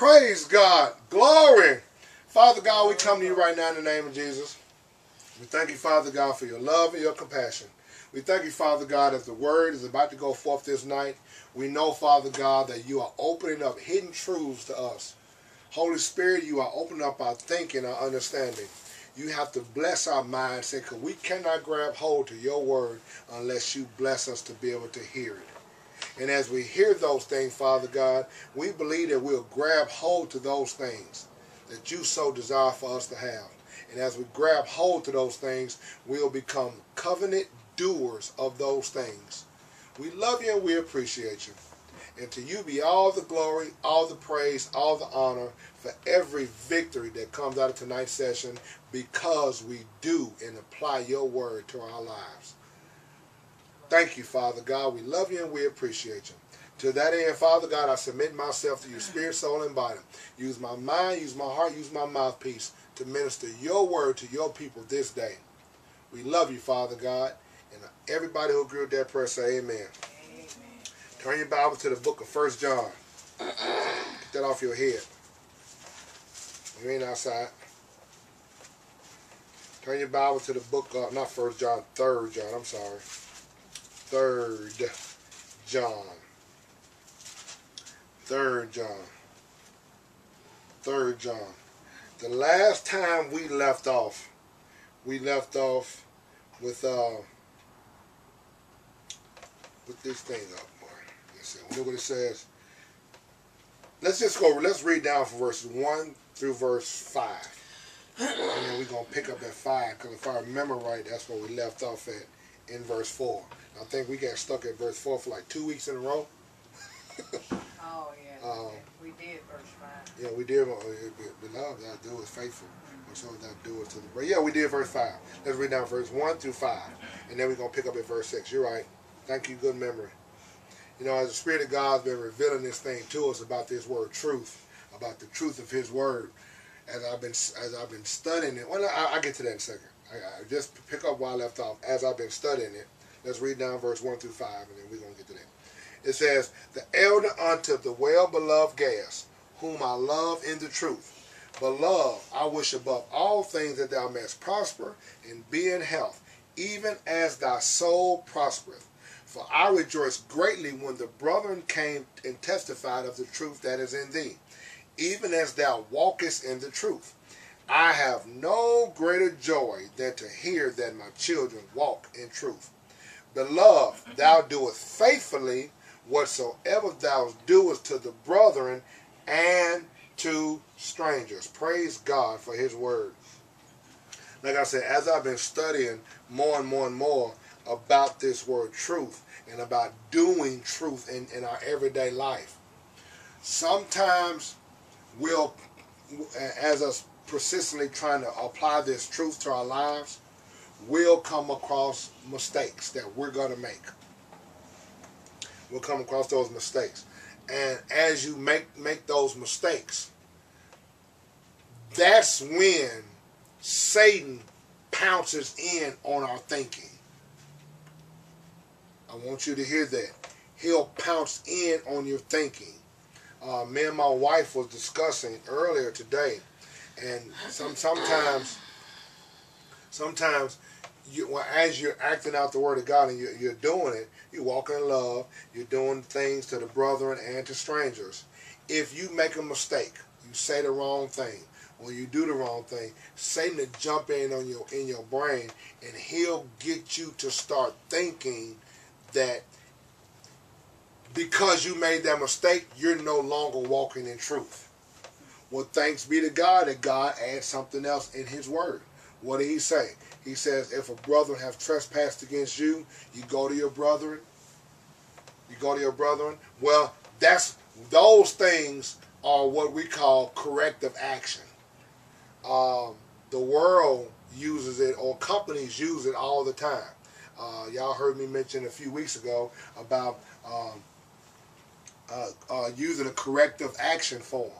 Praise God. Glory. Father God, we come to you right now in the name of Jesus. We thank you, Father God, for your love and your compassion. We thank you, Father God, as the word is about to go forth this night. We know, Father God, that you are opening up hidden truths to us. Holy Spirit, you are opening up our thinking, our understanding. You have to bless our minds, because we cannot grab hold to your word unless you bless us to be able to hear it. And as we hear those things, Father God, we believe that we'll grab hold to those things that you so desire for us to have. And as we grab hold to those things, we'll become covenant doers of those things. We love you and we appreciate you. And to you be all the glory, all the praise, all the honor for every victory that comes out of tonight's session because we do and apply your word to our lives. Thank you, Father God. We love you and we appreciate you. To that end, Father God, I submit myself to you, spirit, soul, and body. Use my mind, use my heart, use my mouthpiece to minister your word to your people this day. We love you, Father God. And everybody who agreed with that prayer say amen. amen. Turn your Bible to the book of First John. Get that off your head. You ain't outside. Turn your Bible to the book of, not First John, Third John, I'm sorry. Third John. Third John. Third John. The last time we left off, we left off with uh put this thing up, boy. Let's see. Look what it says. Let's just go. Let's read down from verses one through verse five, and then we're gonna pick up at five. Because if I remember right, that's where we left off at in verse four. I think we got stuck at verse four for like two weeks in a row. oh yeah. Um, we did verse five. Yeah, we did. Beloved, that do is faithful. So that do is to the. But yeah, we did verse five. Let's read down verse one through five, and then we're gonna pick up at verse six. You're right. Thank you. Good memory. You know, as the Spirit of God's been revealing this thing to us about this word truth, about the truth of His word, as I've been as I've been studying it. Well, I, will get to that in a second. I, I just pick up where I left off. As I've been studying it, let's read down verse one through five, and then we're gonna get to that. It says, "The elder unto the well beloved Gaius, whom I love in the truth." Beloved, I wish above all things that thou mayest prosper and be in health, even as thy soul prospereth. For I rejoiced greatly when the brethren came and testified of the truth that is in thee, even as thou walkest in the truth. I have no greater joy than to hear that my children walk in truth. Beloved, thou doest faithfully whatsoever thou doest to the brethren and to strangers. Praise God for his word. Like I said, as I've been studying more and more and more, about this word truth and about doing truth in, in our everyday life. Sometimes we'll, as us persistently trying to apply this truth to our lives, we'll come across mistakes that we're going to make. We'll come across those mistakes. And as you make, make those mistakes, that's when Satan pounces in on our thinking. I want you to hear that. He'll pounce in on your thinking. Uh, me and my wife was discussing earlier today, and some sometimes, sometimes, you, as you're acting out the word of God and you're, you're doing it, you're walking in love, you're doing things to the brethren and to strangers. If you make a mistake, you say the wrong thing, or you do the wrong thing, Satan will jump in on your in your brain, and he'll get you to start thinking that because you made that mistake, you're no longer walking in truth. Well, thanks be to God that God adds something else in His Word. What did He say? He says, if a brother have trespassed against you, you go to your brethren. You go to your brethren. Well, that's those things are what we call corrective action. Um, the world uses it, or companies use it all the time. Uh, y'all heard me mention a few weeks ago about um, uh, uh, using a corrective action form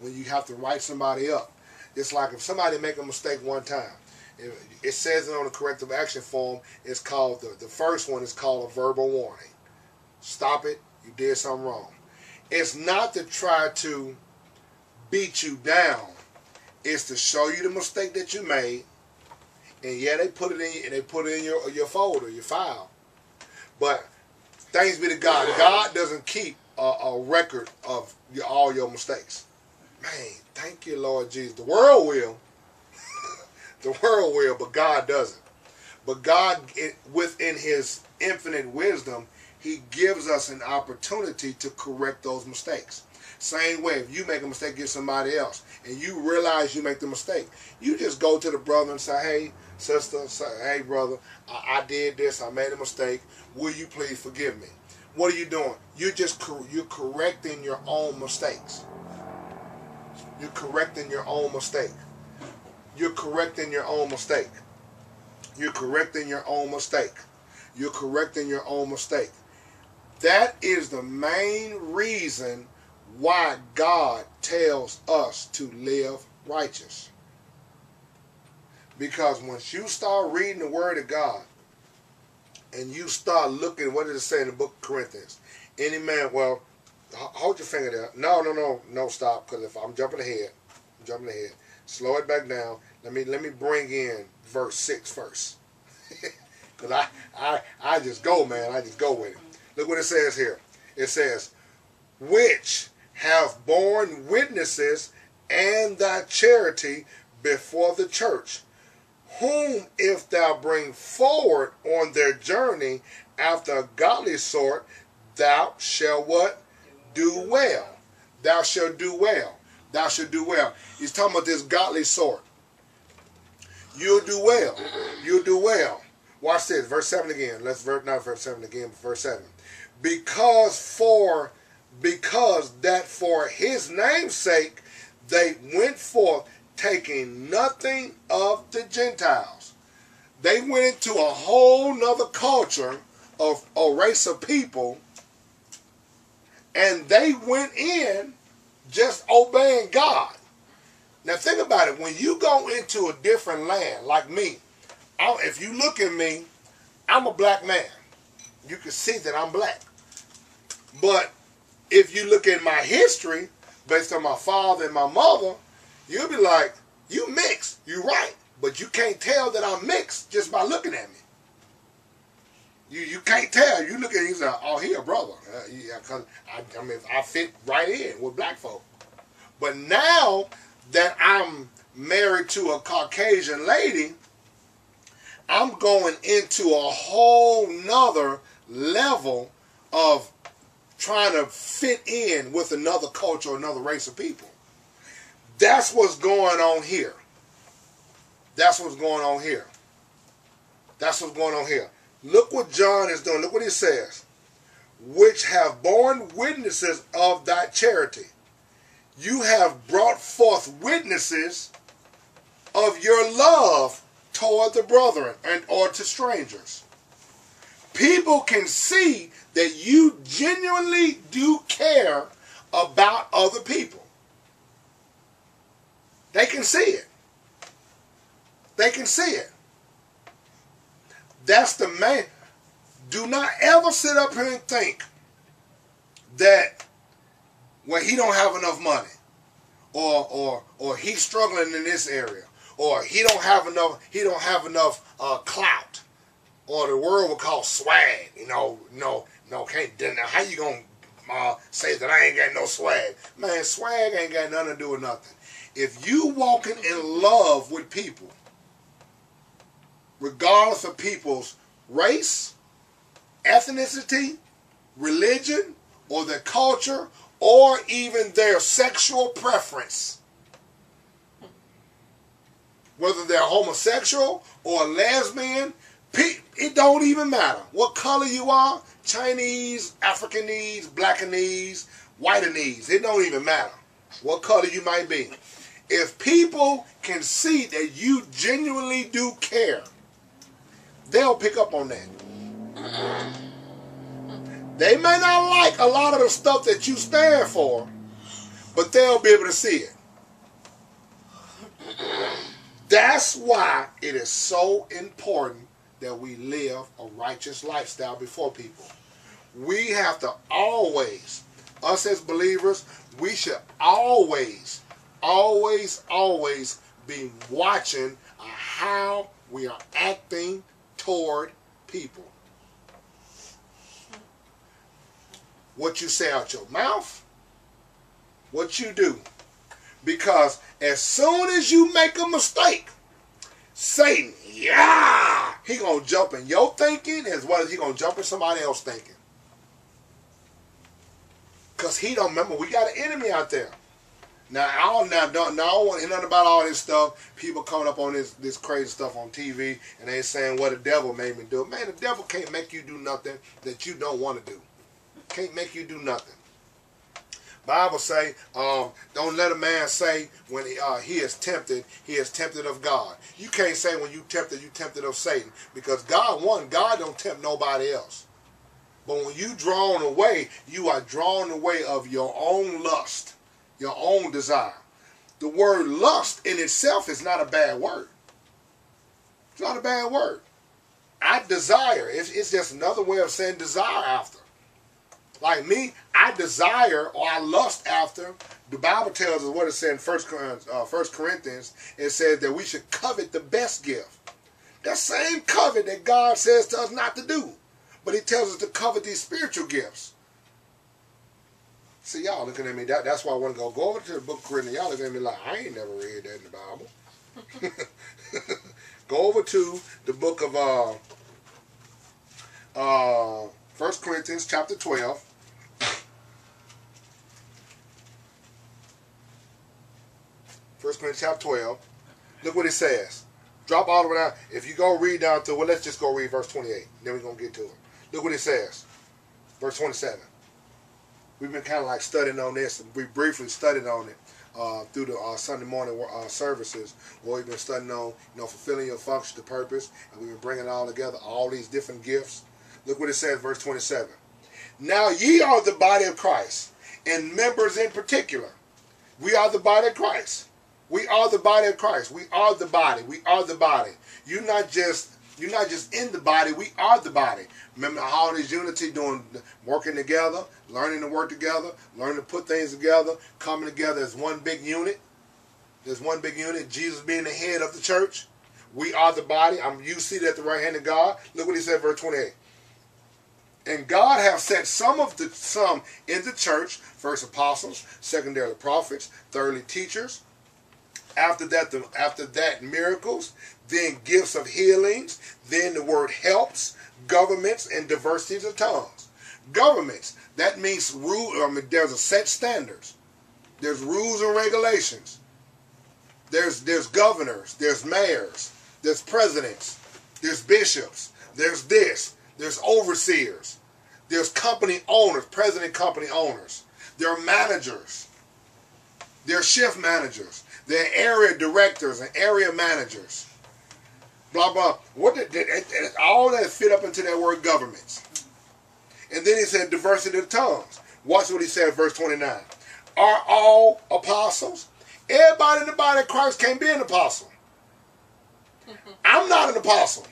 when you have to write somebody up. It's like if somebody make a mistake one time, it, says it on the corrective action form. It's called the the first one is called a verbal warning. Stop it. You did something wrong. It's not to try to beat you down. It's to show you the mistake that you made. And yeah, they put it in and they put it in your your folder, your file. But thanks be to God, God doesn't keep a, a record of your, all your mistakes. Man, thank you, Lord Jesus. The world will. The world will, but God doesn't. But God, within His infinite wisdom, He gives us an opportunity to correct those mistakes. Same way, if you make a mistake against somebody else and you realize you make the mistake, you just go to the brother and say, hey, sister, say, hey, brother, I, I did this, I made a mistake. Will you please forgive me? What are you doing? You're just you're correcting your own mistakes. You're correcting your own mistake. You're correcting your own mistake. You're correcting your own mistake. You're correcting your own mistake. That is the main reason why God tells us to live righteous. Because once you start reading the Word of God and you start looking, what does it say in the book of Corinthians? Any man, well, hold your finger there. No, no, no, no, stop. Because if I'm jumping ahead, I'm jumping ahead. Slow it back down. Let me let me bring in verse six first. Because I, I, I just go, man. I just go with it. Look what it says here. It says, which have borne witnesses and thy charity before the church, whom if thou bring forward on their journey after a godly sort, thou shalt what? Do well. Thou shalt do well. Thou shalt do well. He's talking about this godly sort. You'll do well. You'll do well. Watch this, verse 7 again. Let's verse not verse 7 again, but verse 7. Because for because that for his name's sake they went forth taking nothing of the Gentiles. They went into a whole nother culture of a race of people and they went in just obeying God. Now think about it. When you go into a different land, like me, if you look at me, I'm a black man. You can see that I'm black. But if you look at my history, based on my father and my mother, you'll be like, you mixed. You're right. But you can't tell that I'm mixed just by looking at me. You you can't tell. You look at him, he's like, oh, he a brother. Uh, yeah, cause I, I mean, I fit right in with black folk. But now that I'm married to a Caucasian lady, I'm going into a whole nother level of trying to fit in with another culture another race of people. That's what's going on here. That's what's going on here. That's what's going on here. Look what John is doing. Look what he says. Which have borne witnesses of thy charity. You have brought forth witnesses of your love toward the brethren and or to strangers. People can see that you genuinely do care about other people. They can see it. They can see it. That's the man. Do not ever sit up here and think that when he don't have enough money or or or he's struggling in this area or he don't have enough he don't have enough uh, clout or the world will call swag. You know no no can't how you gonna uh, say that I ain't got no swag? Man swag ain't got nothing to do with nothing. If you walking in love with people regardless of people's race, ethnicity, religion, or their culture, or even their sexual preference. Whether they're homosexual or lesbian, it don't even matter what color you are, Chinese, Africanese, Blackanese, Whiteanese, it don't even matter what color you might be. If people can see that you genuinely do care, they'll pick up on that. They may not like a lot of the stuff that you stand for, but they'll be able to see it. That's why it is so important that we live a righteous lifestyle before people. We have to always, us as believers, we should always always, always be watching uh, how we are acting toward people. What you say out your mouth, what you do. Because as soon as you make a mistake, Satan, yeah, he gonna jump in your thinking as well as he gonna jump in somebody else thinking. Cause he don't remember we got an enemy out there. Now I don't now don't now I don't want to nothing about all this stuff. People coming up on this this crazy stuff on TV and they saying what the devil made me do. Man, the devil can't make you do nothing that you don't want to do. Can't make you do nothing. Bible say, um, don't let a man say when he, uh, he is tempted, he is tempted of God. You can't say when you tempted, you tempted of Satan. Because God, one, God don't tempt nobody else. But when you drawn away, you are drawn away of your own lust, your own desire. The word lust in itself is not a bad word. It's not a bad word. I desire. It's, it's just another way of saying desire after. Like me, I desire or I lust after. The Bible tells us what it said in First, uh, First Corinthians. It says that we should covet the best gift. That same covet that God says to us not to do. But he tells us to covet these spiritual gifts. See, y'all looking at me. That, that's why I want to go. Go over to the book of Corinthians. Y'all looking at me like, I ain't never read that in the Bible. go over to the book of uh, uh, 1 Corinthians chapter 12. First Corinthians chapter 12. Look what it says. Drop all the way down. If you go read down to, well, let's just go read verse 28. Then we're going to get to it. Look what it says. Verse 27. We've been kind of like studying on this. And we briefly studied on it uh, through the uh, Sunday morning uh, services. Where we've been studying on, you know, fulfilling your function, the purpose. And we've been bringing all together, all these different gifts. Look what it says, verse 27. Now ye are the body of Christ, and members in particular. We are the body of Christ. We are the body of Christ. We are the body. We are the body. You're not just you're not just in the body. We are the body. Remember all this unity, doing working together, learning to work together, learning to put things together, coming together as one big unit. There's one big unit. Jesus being the head of the church. We are the body. I'm you seated at the right hand of God. Look what he said, verse 28. And God have set some of the some in the church, first apostles, secondarily prophets, thirdly teachers. After that, the, after that, miracles, then gifts of healings, then the word helps, governments, and diversities of tongues. Governments, that means rule. I mean, there's a set standards. There's rules and regulations. There's there's governors, there's mayors, there's presidents, there's bishops, there's this, there's overseers, there's company owners, president company owners, there are managers, there are shift managers, there are area directors and area managers. Blah blah. What did, did, all that fit up into that word governments? And then he said diversity of tongues. Watch what he said, verse 29. Are all apostles? Everybody in the body of Christ can't be an apostle. I'm not an apostle.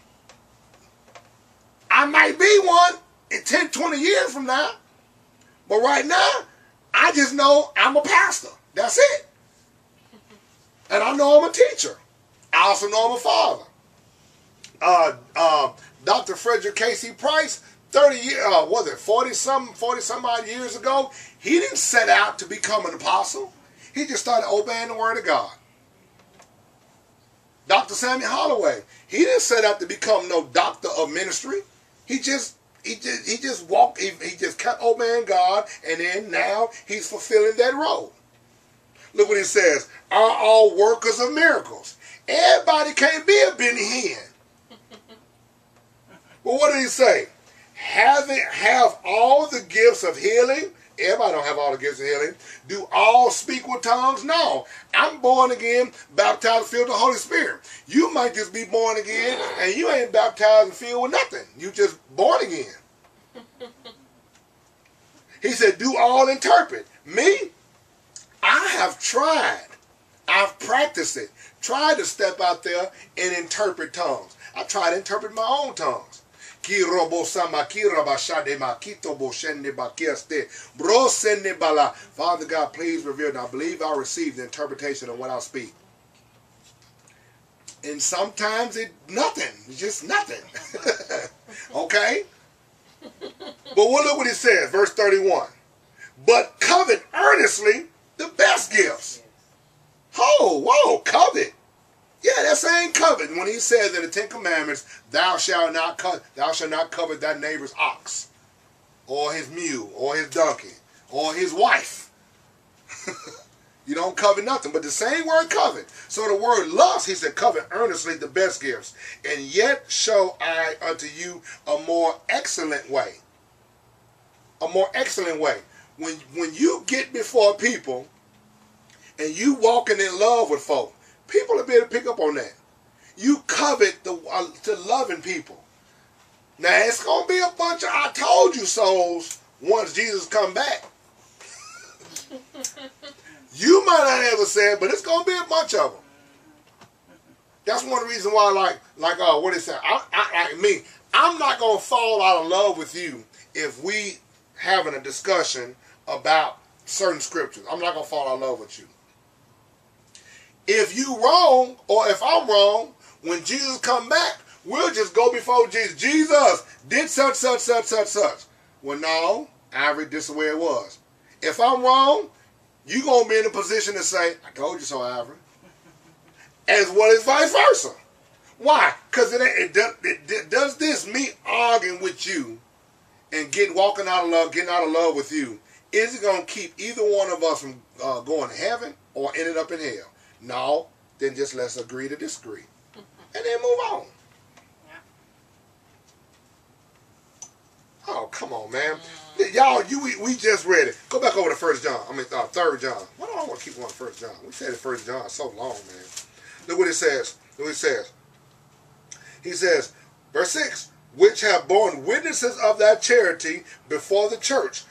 I might be one in 10, 20 years from now. But right now, I just know I'm a pastor. That's it. And I know I'm a teacher. I also know I'm a father. Uh, uh, Dr. Frederick K.C. Price, 30 years, uh, was it 40 some, 40 some odd years ago, he didn't set out to become an apostle. He just started obeying the word of God. Dr. Samuel Holloway, he didn't set out to become no doctor of ministry. He just he just he just walked he, he just kept obeying God and then now he's fulfilling that role. Look what he says. Are all workers of miracles. Everybody can't be a Benny Hinn. But what did he say? Having have all the gifts of healing. Everybody don't have all the gifts of healing. Do all speak with tongues? No. I'm born again, baptized, filled with the Holy Spirit. You might just be born again and you ain't baptized and filled with nothing. You just born again. he said, do all interpret. Me, I have tried. I've practiced it. Tried to step out there and interpret tongues. I tried to interpret my own tongues. Father God, please reveal. And I believe I receive the interpretation of what I speak. And sometimes it nothing. It's just nothing. okay? But we'll look what it says, verse 31. But covet earnestly the best gifts. Oh, whoa, covet. Yeah, that same covet. When he says in the Ten Commandments, thou shalt not covet, thou shalt not covet thy neighbor's ox, or his mule, or his donkey, or his wife. you don't covet nothing, but the same word covet. So the word lust, he said, covet earnestly the best gifts, and yet show I unto you a more excellent way. A more excellent way. When when you get before people and you walking in love with folk, People will be able to pick up on that. You covet the uh, to loving people. Now it's gonna be a bunch of I told you souls once Jesus come back. you might not ever say it, but it's gonna be a bunch of them. That's one of the reasons why, like, like, uh, what is that? I, I, I mean, I'm not gonna fall out of love with you if we having a discussion about certain scriptures. I'm not gonna fall out of love with you. If you wrong, or if I'm wrong, when Jesus come back, we'll just go before Jesus. Jesus did such, such, such, such, such. Well, no, Ivory, this is where it was. If I'm wrong, you going to be in a position to say, I told you so, Ivory. As well as vice versa. Why? Because it, it, it, it, does this, me arguing with you and getting walking out of love, getting out of love with you, is it going to keep either one of us from uh, going to heaven or ending up in hell? No, then just let's agree to disagree. and then move on. Oh, come on, man. Mm. Y'all, you we, we, just read it. Go back over to First John. I mean, uh, Third John. Why do I want to keep on First John? We said it First John so long, man. Look what it says. Look what it says. He says, verse six, which have borne witnesses of thy charity before the church,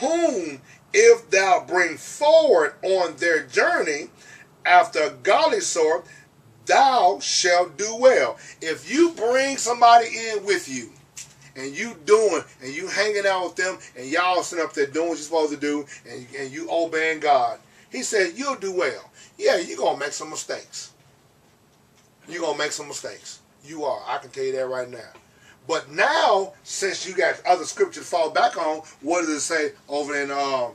whom if thou bring forward on their journey, after a godly sort, thou shalt do well. If you bring somebody in with you, and you doing, and you hanging out with them, and y'all sitting up there doing what you're supposed to do, and, and you obeying God, he said, you'll do well. Yeah, you're going to make some mistakes. You're going to make some mistakes. You are. I can tell you that right now. But now, since you got other scriptures to fall back on, what does it say over in uh,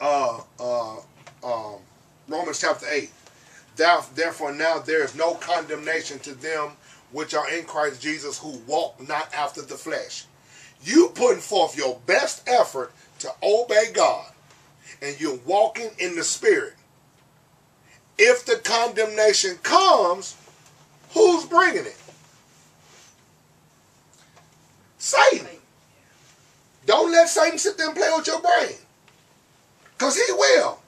uh, uh, um, Romans chapter 8. Therefore now there is no condemnation to them which are in Christ Jesus who walk not after the flesh. You putting forth your best effort to obey God and you're walking in the spirit. If the condemnation comes, who's bringing it? Satan. Don't let Satan sit there and play with your brain. Because he will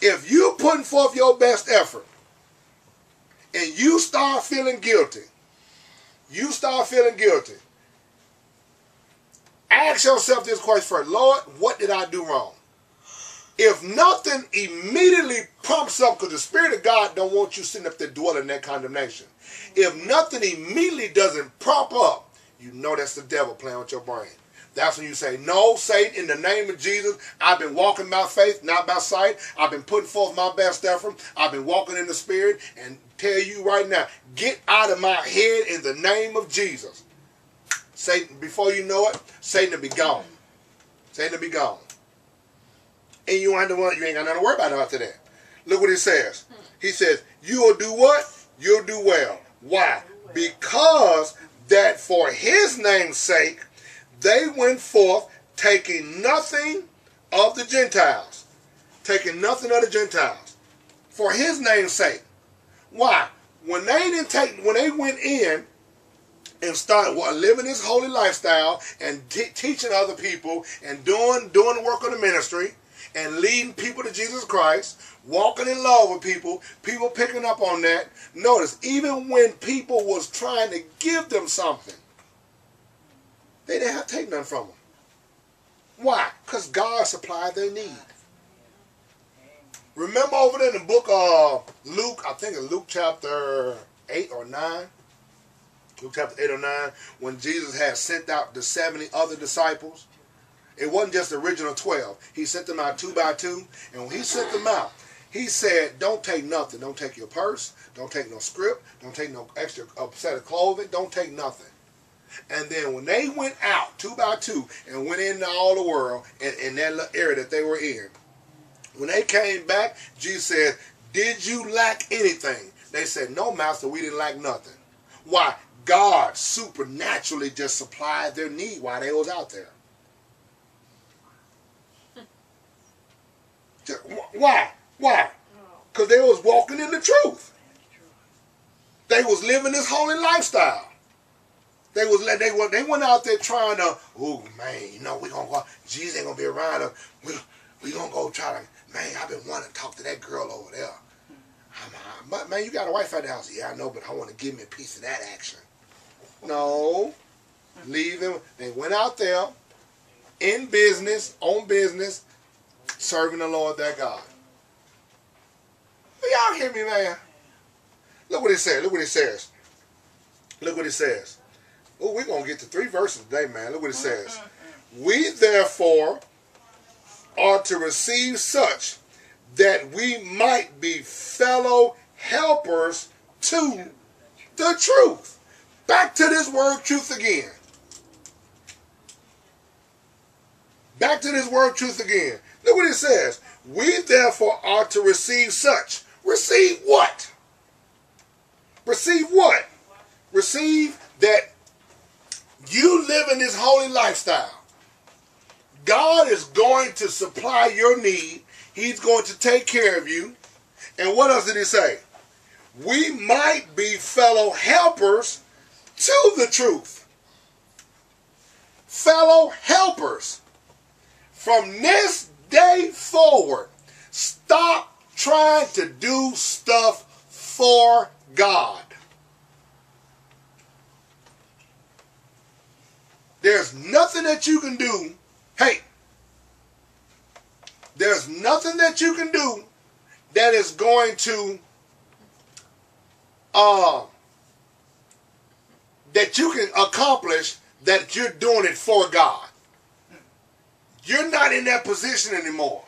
if you putting forth your best effort and you start feeling guilty, you start feeling guilty, ask yourself this question first Lord, what did I do wrong? If nothing immediately pumps up, because the Spirit of God don't want you sitting up there dwelling in that condemnation. If nothing immediately doesn't prompt up, you know that's the devil playing with your brain. That's when you say, No, Satan, in the name of Jesus, I've been walking by faith, not by sight. I've been putting forth my best effort. I've been walking in the Spirit and tell you right now, get out of my head in the name of Jesus. Satan, before you know it, Satan will be gone. Satan will be gone. And you ain't, one, you ain't got nothing to worry about after that. Look what he says. He says, You will do what? You'll do well. Why? Because that for his name's sake, they went forth taking nothing of the Gentiles, taking nothing of the Gentiles for his name's sake. Why? When they didn't take, when they went in and started living this holy lifestyle and teaching other people and doing doing the work of the ministry and leading people to Jesus Christ, walking in love with people, people picking up on that. Notice, even when people was trying to give them something, they didn't have to take nothing from them. Why? Because God supplied their need. Remember over there in the book of Luke, I think in Luke chapter 8 or 9, Luke chapter 8 or 9, when Jesus had sent out the 70 other disciples, it wasn't just the original 12. He sent them out two by two. And when he sent them out, he said, don't take nothing. Don't take your purse. Don't take no script. Don't take no extra set of clothing. Don't take nothing. And then when they went out two by two and went into all the world in, in that area that they were in, when they came back, Jesus said, did you lack anything? They said, no, master, we didn't lack nothing. Why? God supernaturally just supplied their need while they was out there. Just, why? Why? Oh. Because they was walking in the truth. They was living this holy lifestyle. They was let they were they went out there trying to, oh man, you know we gonna go. Jesus ain't gonna be around. Us. We we gonna go try to. Man, I've been wanting to talk to that girl over there. I'm, man, you got a wife at the house. Yeah, I know, but I want to give me a piece of that action. No, leave them. They went out there in business, on business, serving the Lord their God. Y'all hear me, man? Look what it says. Look what it says. Look what it says. Oh, we're going to get to three verses today, man. Look what it mm-hmm. says. We therefore are to receive such that we might be fellow helpers to the truth. Back to this word truth again. Back to this word truth again. Look what it says. We therefore are to receive such. Receive what? Receive what? Receive that you live in this holy lifestyle. God is going to supply your need. He's going to take care of you. And what else did he say? We might be fellow helpers to the truth. Fellow helpers. From this day forward, stop trying to do stuff for God. There's nothing that you can do. Hey, there's nothing that you can do that is going to uh, that you can accomplish that you're doing it for God. You're not in that position anymore.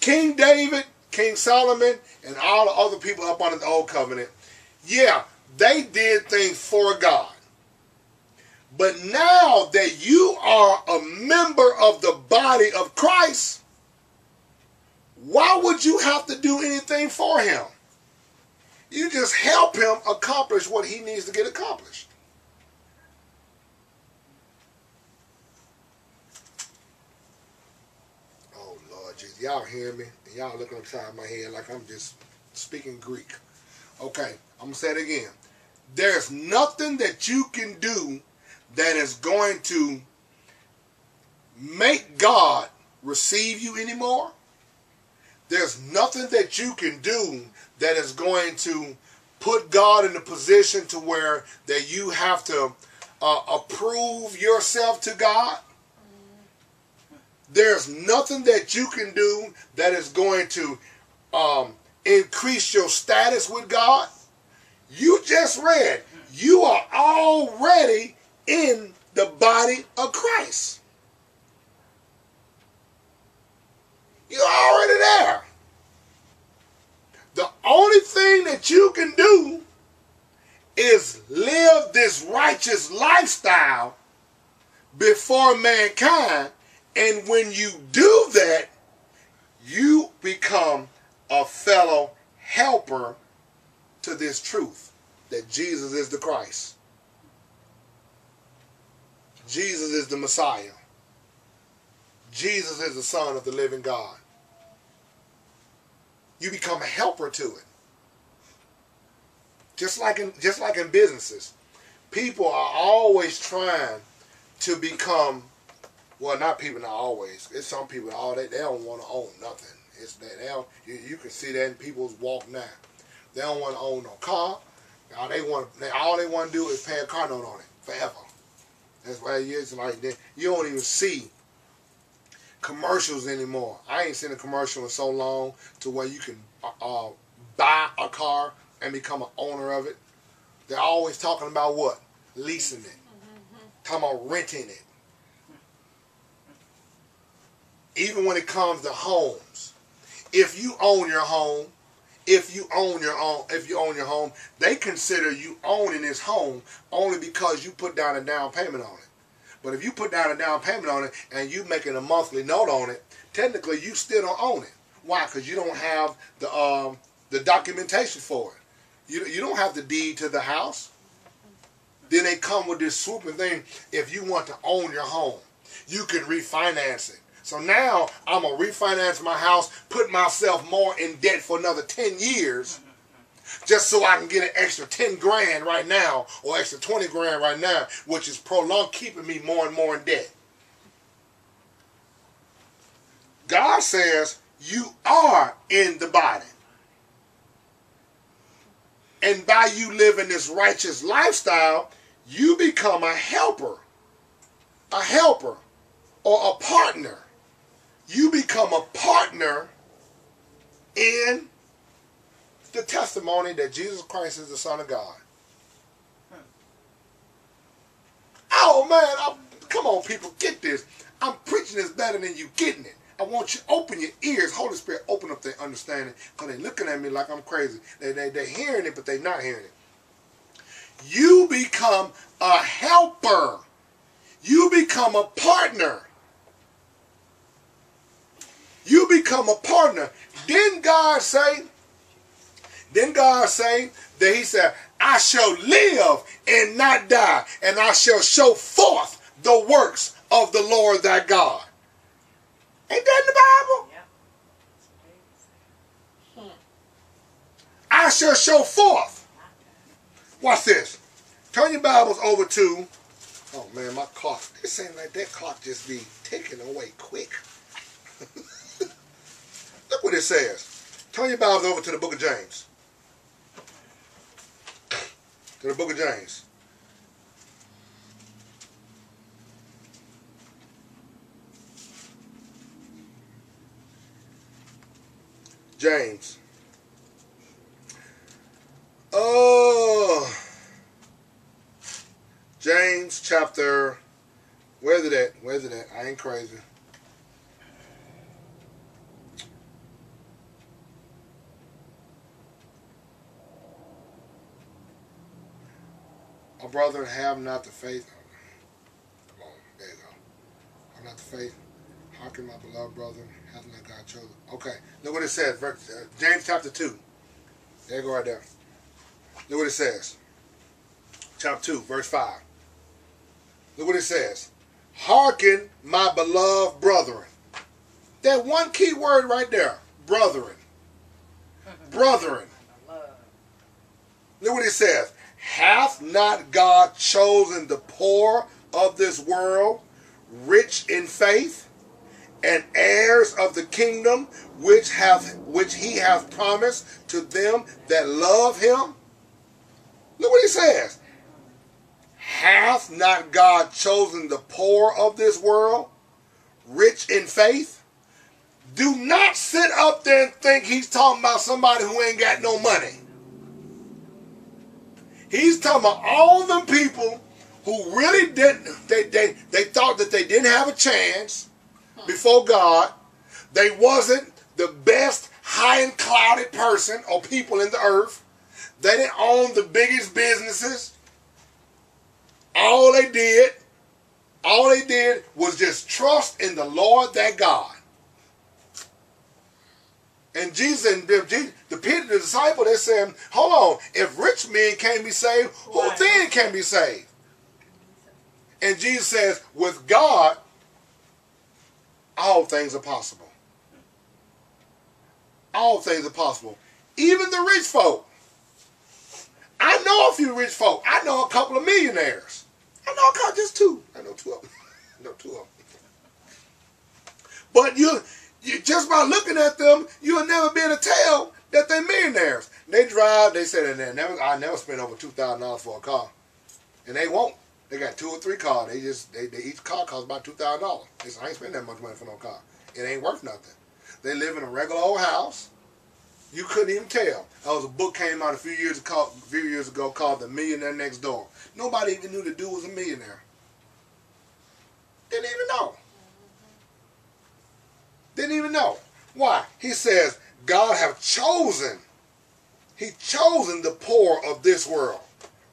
King David, King Solomon, and all the other people up under the old covenant, yeah, they did things for God. But now that you are a member of the body of Christ, why would you have to do anything for him? You just help him accomplish what he needs to get accomplished. Oh, Lord Jesus. Y'all hear me? Y'all looking upside my head like I'm just speaking Greek. Okay, I'm going to say it again. There's nothing that you can do that is going to make God receive you anymore. There's nothing that you can do that is going to put God in a position to where that you have to uh, approve yourself to God. There's nothing that you can do that is going to um, increase your status with God. You just read, you are already in the body of Christ. You're already there. The only thing that you can do is live this righteous lifestyle before mankind. And when you do that, you become a fellow helper to this truth that Jesus is the Christ. Jesus is the Messiah. Jesus is the Son of the living God. You become a helper to it. Just like in just like in businesses. People are always trying to become well not people not always. It's some people all they, they don't want to own nothing. It's that they don't, you, you can see that in people's walk now. They don't want to own no car. All they want they, all they want to do is pay a car note on it forever. That's why it is like that. You don't even see commercials anymore. I ain't seen a commercial in so long to where you can uh, buy a car and become an owner of it. they're always talking about what? Leasing it. Talking about renting it. Even when it comes to homes. If you own your home, if you own your own if you own your home, they consider you owning this home only because you put down a down payment on it. But if you put down a down payment on it and you making a monthly note on it, technically you still don't own it. Why? Because you don't have the um, the documentation for it. You you don't have the deed to the house. Then they come with this swooping thing. If you want to own your home, you can refinance it. So now I'm gonna refinance my house, put myself more in debt for another 10 years, just so I can get an extra 10 grand right now or extra 20 grand right now, which is prolonged keeping me more and more in debt. God says you are in the body. And by you living this righteous lifestyle, you become a helper, a helper, or a partner. You become a partner in the testimony that Jesus Christ is the Son of God. Oh man, I'm, come on, people, get this. I'm preaching this better than you getting it. I want you to open your ears. Holy Spirit, open up their understanding because they're looking at me like I'm crazy. They, they, they're hearing it, but they're not hearing it. You become a helper. You become a partner. You become a partner. Didn't God say, didn't God say that he said, I shall live and not die, and I shall show forth the works of the Lord thy God. Ain't that in the Bible? Yep. I shall show forth. Watch this. Turn your Bibles over to. Oh man, my clock. This ain't like that clock just be ticking away quick. Look what it says. Turn your Bibles over to the book of James. To the book of James. James. Oh. James chapter. Where's it at? Where's it at? I ain't crazy. Brother, have not the faith. Come on, there you go. Have not the faith. Hearken, my beloved brother, hath not God chosen. Okay, look what it says. Uh, James chapter 2. There you go right there. Look what it says. Chapter 2, verse 5. Look what it says. Hearken, my beloved brethren. That one key word right there. Brethren. Brethren. Look what it says. Hath not God chosen the poor of this world, rich in faith, and heirs of the kingdom which hath which he hath promised to them that love him? Look what he says. Hath not God chosen the poor of this world, rich in faith? Do not sit up there and think he's talking about somebody who ain't got no money. He's talking about all them people who really didn't, they, they, they thought that they didn't have a chance before God. They wasn't the best high and clouded person or people in the earth. They didn't own the biggest businesses. All they did, all they did was just trust in the Lord their God. And Jesus and the, the Peter, the disciple, they're saying, hold on, if rich men can't be saved, who Right. then can be saved? And Jesus says, with God, all things are possible. All things are possible. Even the rich folk. I know a few rich folk. I know a couple of millionaires. I know a couple, just two. I know two of them. I know two of them. But you, you just by looking at them, you'll never be able to tell that they're millionaires. They drive. They said, "And never, I never spent over two thousand dollars for a car," and they won't. They got two or three cars. They just they, they each car costs about two thousand dollars. They say, I ain't spending that much money for no car. It ain't worth nothing. They live in a regular old house. You couldn't even tell. There was a book came out a few years ago, a few years ago called The Millionaire Next Door. Nobody even knew the dude was a millionaire. Didn't even know. Didn't even know. Why? He says, God have chosen. He chosen the poor of this world,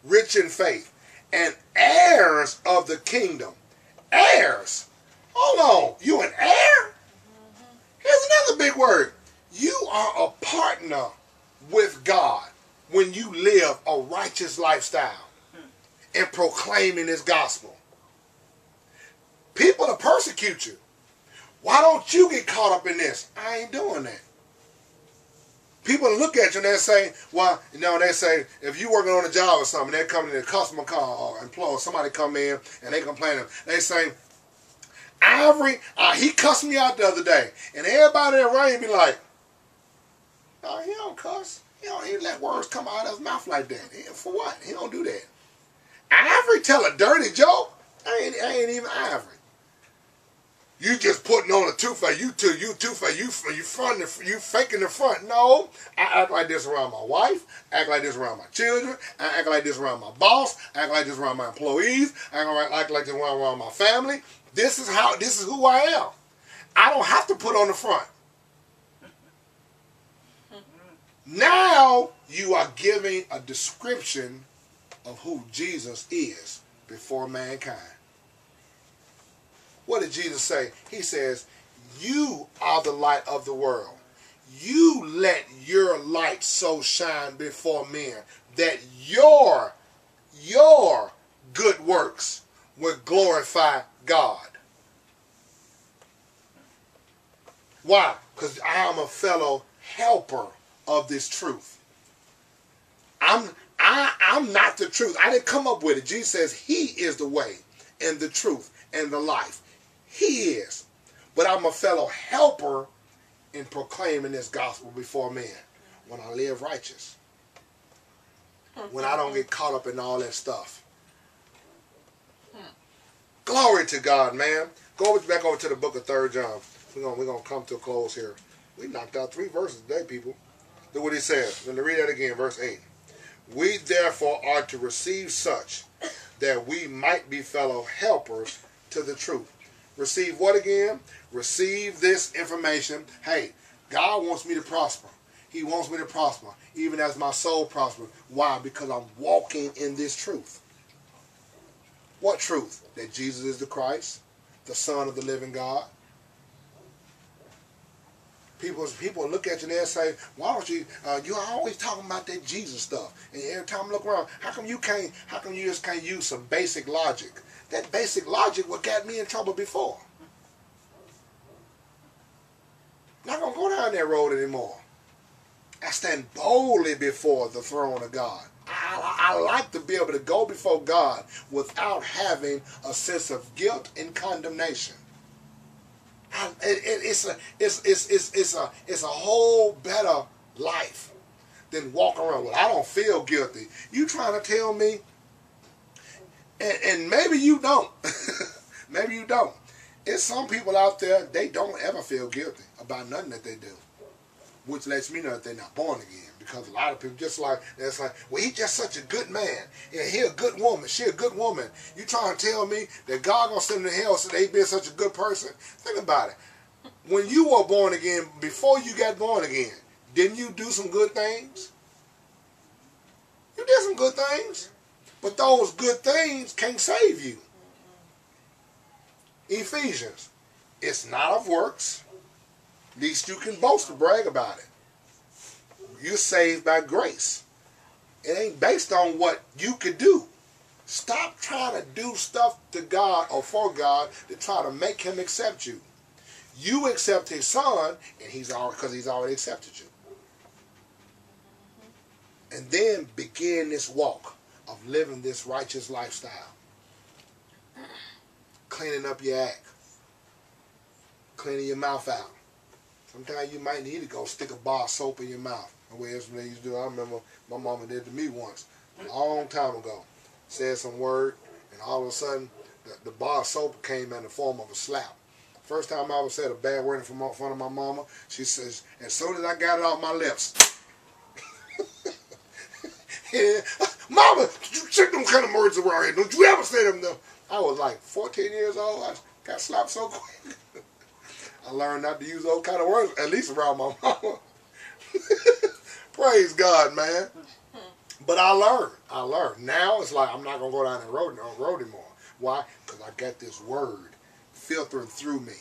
rich in faith, and heirs of the kingdom. Heirs. Hold on. You an heir? Here's another big word. You are a partner with God when you live a righteous lifestyle and proclaiming his gospel. People will persecute you. Why don't you get caught up in this? I ain't doing that. People look at you and they say, well, you know, they say, if you working on a job or something, they're coming in a customer call or employee, somebody come in and they complain. They say, Ivory, uh, he cussed me out the other day. And everybody around me like, no, he don't cuss. He don't even let words come out of his mouth like that. For what? He don't do that. Ivory tell a dirty joke? I ain't, I ain't even Ivory. You just putting on a two-face. You two, you two-face. You you front, you faking the front. No, I act like this around my wife. Act like this around my children. I act like this around my boss. Act like this around my employees. I act like this around my family. This is how. This is who I am. I don't have to put on the front. Now you are giving a description of who Jesus is before mankind. What did Jesus say? He says, You are the light of the world. You let your light so shine before men that your, your good works will glorify God. Why? Because I am a fellow helper of this truth. I'm I, I'm not the truth. I didn't come up with it. Jesus says he is the way and the truth and the life. He is. But I'm a fellow helper in proclaiming this gospel before men when I live righteous. When I don't get caught up in all that stuff. Glory to God, man. Go back over to the book of Third John. We're gonna we're gonna come to a close here. We knocked out three verses today, people. Look what he says. Let me read that again, verse 8. We therefore are to receive such that we might be fellow helpers to the truth. Receive what again? Receive this information. Hey, God wants me to prosper. He wants me to prosper, even as my soul prospers. Why? Because I'm walking in this truth. What truth? That Jesus is the Christ, the Son of the living God, People, people look at you and they say, "Why don't you? Uh, you always talking about that Jesus stuff." And every time I look around, how come you can't? How come you just can't use some basic logic? That basic logic what got me in trouble before. Not gonna go down that road anymore. I stand boldly before the throne of God. I, I, like to be able to go before God without having a sense of guilt and condemnation. I, it, it's a it's, it's it's it's a it's a whole better life than walking around. Well, I don't feel guilty. You trying to tell me? And, and maybe you don't. maybe you don't. It's some people out there they don't ever feel guilty about nothing that they do, which lets me know that they're not born again. Because a lot of people just like that's like, well, he's just such a good man. Yeah, he a good woman. She a good woman. You trying to tell me that God gonna send them to hell so they been such a good person? Think about it. When you were born again, before you got born again, didn't you do some good things? You did some good things. But those good things can't save you. Ephesians. It's not of works. Least you can boast or brag about it. You're saved by grace. It ain't based on what you could do. Stop trying to do stuff to God or for God to try to make him accept you. You accept his son, and he's all because he's already accepted you. And then begin this walk of living this righteous lifestyle. Cleaning up your act. Cleaning your mouth out. Sometimes you might need to go stick a bar of soap in your mouth. The way they used to do. I remember my mama did to me once, a long time ago. Said some word, and all of a sudden, the, the bar of soap came in the form of a slap. First time I ever said a bad word in front of my mama, she says, as soon as I got it off my lips, yeah, Mama, you check them kind of words around here. Don't you ever say them. Though. I was like 14 years old. I got slapped so quick. I learned not to use those kind of words, at least around my mama. Praise God, man. But I learned. I learned. Now it's like I'm not gonna go down that road, no road anymore. Why? Because I got this word filtering through me,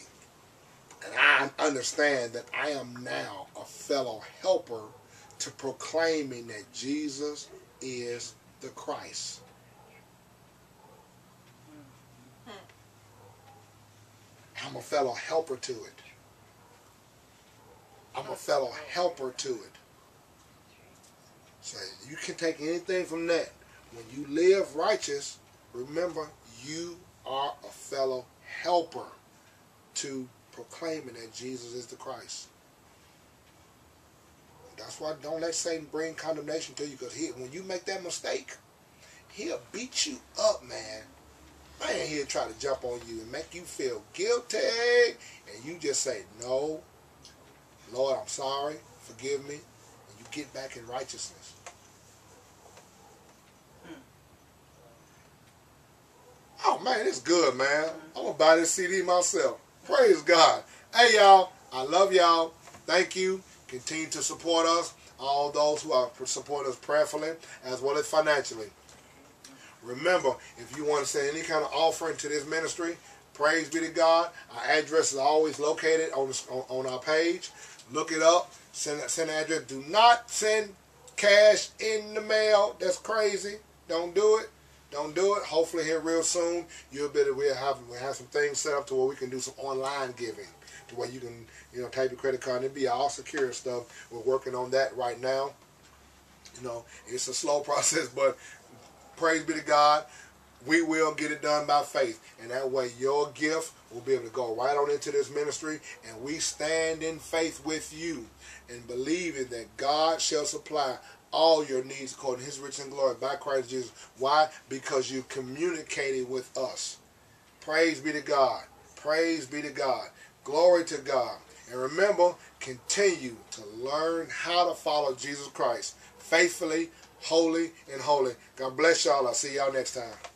and I understand that I am now a fellow helper to proclaiming that Jesus is the Christ. I'm a fellow helper to it. I'm a fellow helper to it. So you can take anything from that. When you live righteous, remember you are a fellow helper to proclaiming that Jesus is the Christ. That's why don't let Satan bring condemnation to you because when you make that mistake, he'll beat you up, man. Man, he'll try to jump on you and make you feel guilty. And you just say, no, Lord, I'm sorry. Forgive me. And you get back in righteousness. Hmm. Oh, man, it's good, man. I'm going to buy this CD myself. Praise God. Hey, y'all. I love y'all. Thank you. Continue to support us. All those who are support us prayerfully as well as financially. Remember, if you want to send any kind of offering to this ministry, praise be to God. Our address is always located on, on, our page. Look it up. Send, send address. Do not send cash in the mail. That's crazy. Don't do it. Don't do it. Hopefully here real soon you'll be we'll have we'll have some things set up to where we can do some online giving. To where you can, you know, type your credit card and it be all secure stuff. We're working on that right now. You know, it's a slow process, but praise be to God. We will get it done by faith. And that way your gift will be able to go right on into this ministry. And we stand in faith with you and believing that God shall supply all your needs according to his rich and glory by Christ Jesus. Why? Because you communicated with us. Praise be to God. Praise be to God. Glory to God. And remember, continue to learn how to follow Jesus Christ faithfully, holy, and holy. God bless y'all. I'll see y'all next time.